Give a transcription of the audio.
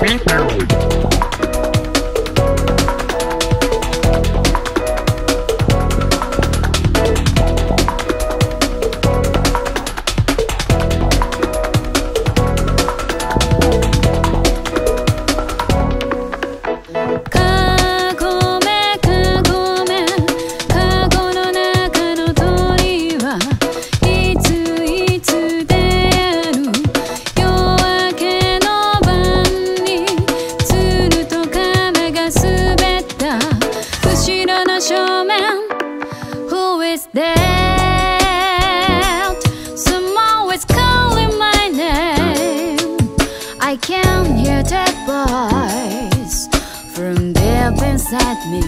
Beep, beep. Is that? Someone is calling my name I can hear that voice from deep inside me.